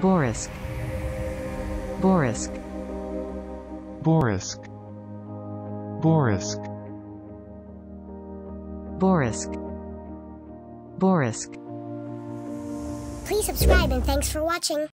Borisk. Borisk. Borisk. Borisk. Borisk. Borisk. Please subscribe and thanks for watching.